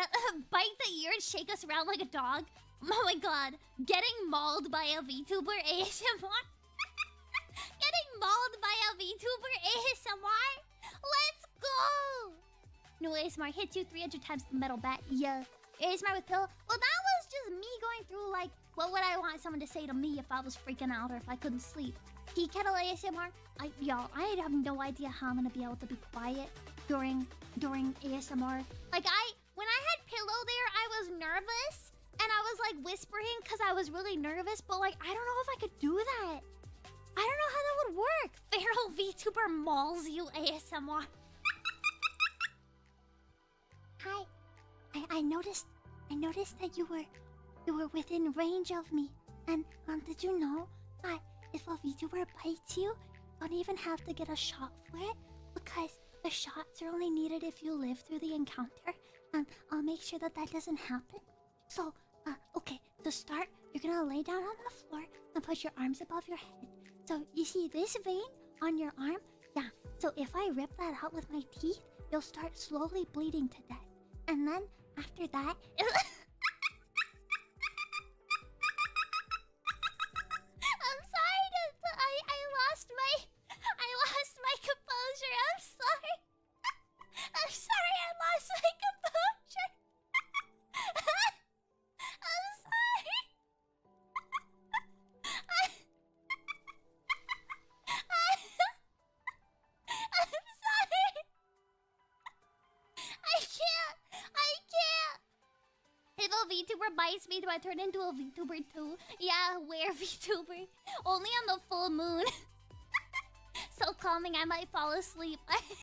Bite the ear and shake us around like a dog. Oh my god. Getting mauled by a VTuber ASMR. Getting mauled by a VTuber ASMR. Let's go. No ASMR hits you 300 times the metal bat. Yeah. ASMR with pillow. Well, that was just me going through like, what would I want someone to say to me if I was freaking out or if I couldn't sleep? Tea kettle ASMR. I y'all, I have no idea how I'm gonna be able to be quiet during during ASMR. Like I, there, I was nervous and I was like whispering because I was really nervous. But like, I don't know if I could do that. I don't know how that would work. Feral VTuber mauls you ASMR. Hi. I, I noticed I noticed that you were you were within range of me. And um did you know that if a VTuber bites you, you don't even have to get a shot for it? Because the shots are only needed if you live through the encounter. Make sure that that doesn't happen. So, uh, okay, to start, you're gonna lay down on the floor and put your arms above your head. So, you see this vein on your arm? Yeah, so if I rip that out with my teeth, you'll start slowly bleeding to death. And then after that, a VTuber bites me, do I turn into a VTuber too? Yeah, where VTuber? Only on the full moon. so calming, I might fall asleep.